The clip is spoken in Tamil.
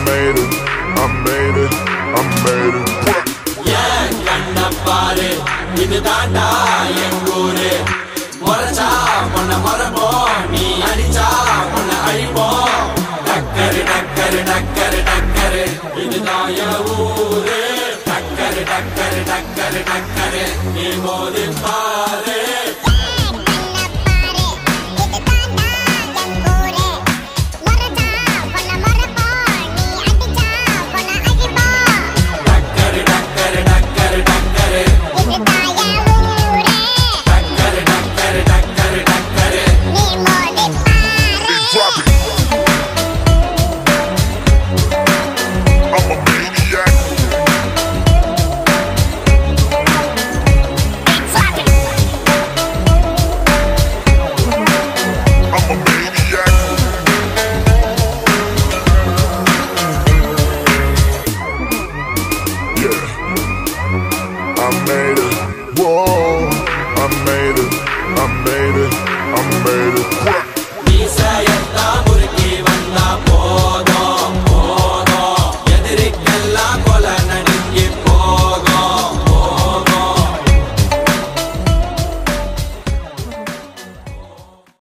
made it, I made it, I made it. ஏன் கண்ண பாரு இது தாண்டா என் ஊரு முறைச்சா உன்னை மறப்போம் நீ அடிச்சா உன்னை அழிப்போம் டக்கரு டக்கரு டக்கரு டக்கரு இதுதான் என் ஊரு டக்கரு டக்கரு டக்கரு டக்கரு நீ போது பாரு Whoa, I made it, I made it, I made it.